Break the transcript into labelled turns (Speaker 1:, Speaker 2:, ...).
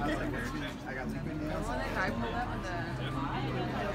Speaker 1: I got
Speaker 2: When that guy